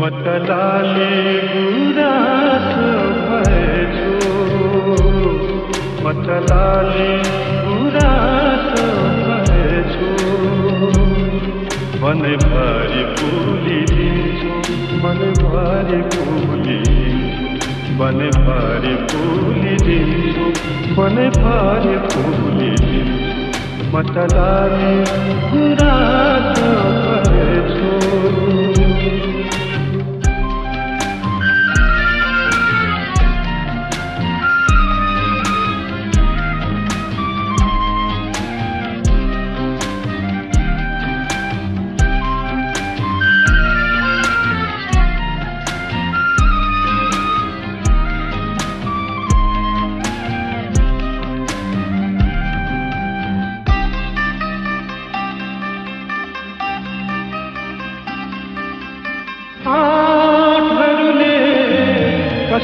मतलाले गुराँसो भएछु। मतलाले गुराँसो भएछु। मनभरि फुलिदिन्छु मनभरि फुलिदिन्छु मनभरि फुलिदिन्छु मनभरि फुलिदिन्छु। मतलाले गुराँसो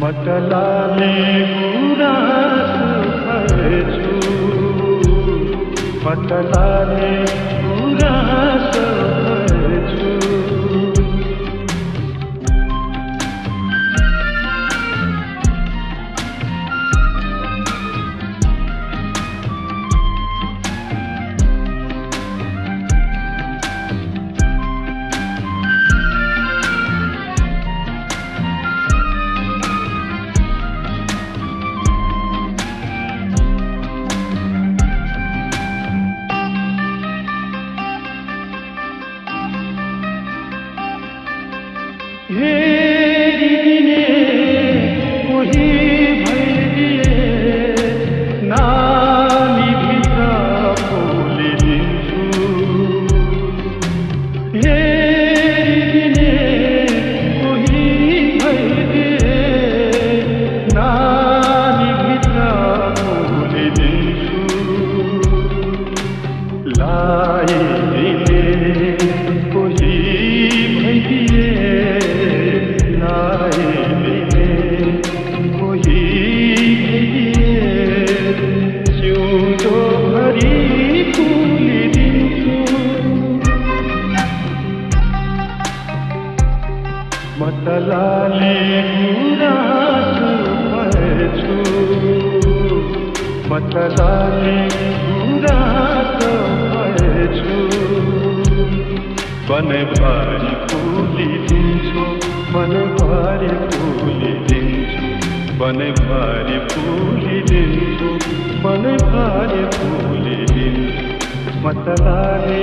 मतलाली गुणास फळचू मतलाली गुणास मतलाले गुराँस भएछु मतलाले गुराँस भएछु मनभरि फुलिदिन्छु मनभरि फुलिदिन्छु मनभरि फुलिदिन्छु मतलाले